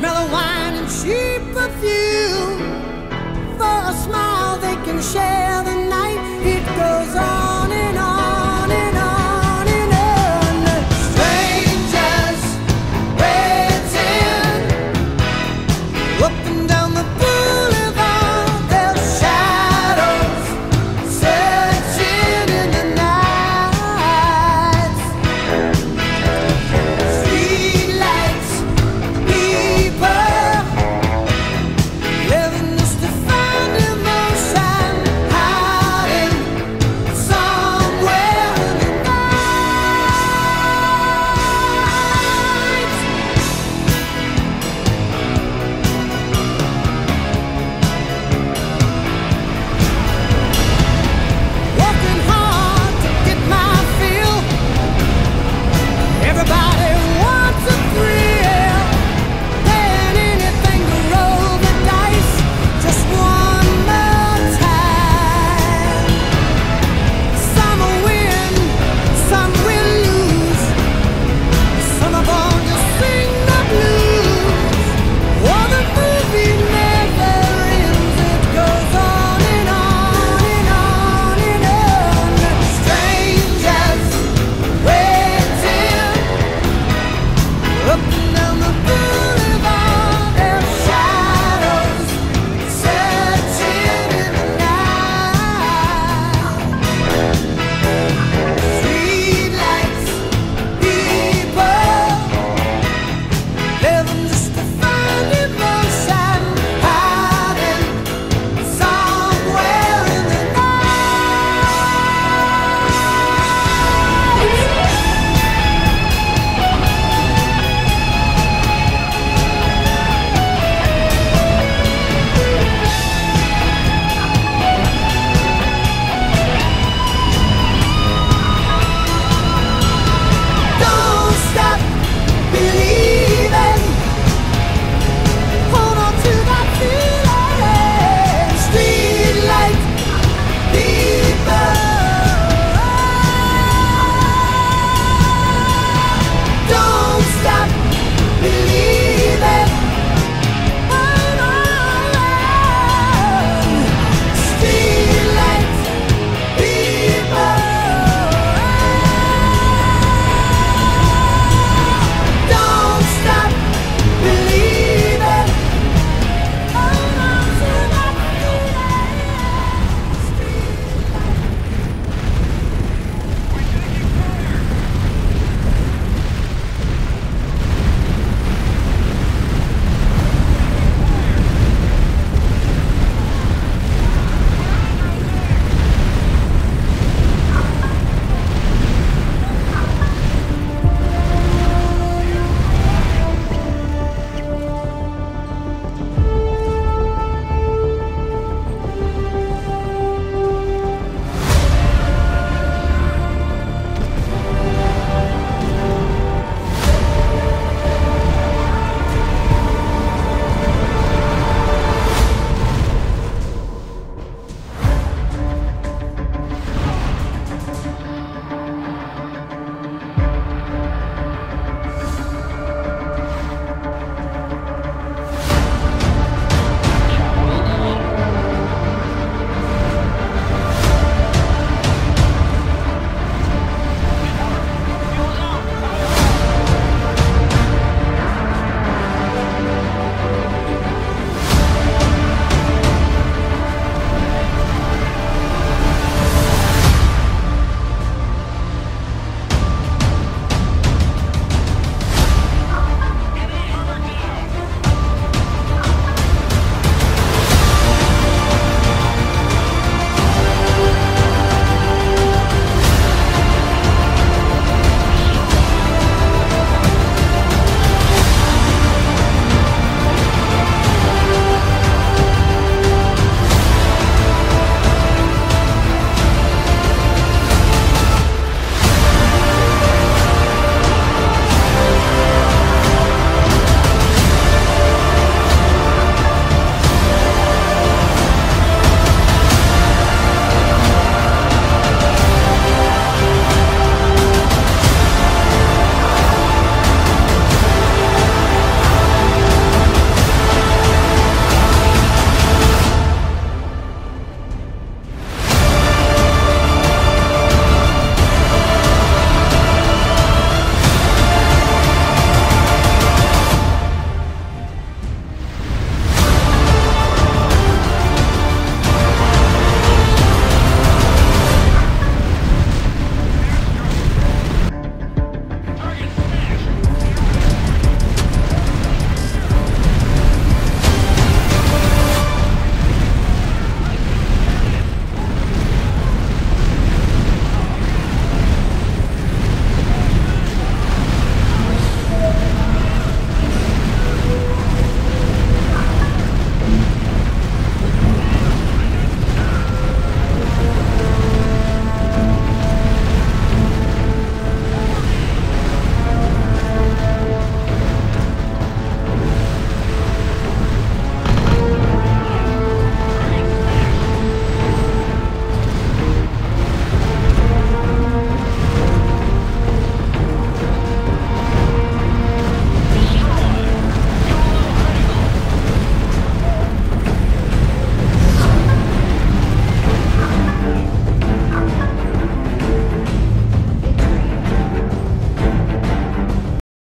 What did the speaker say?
smell of wine and cheap perfume for a smile they can share.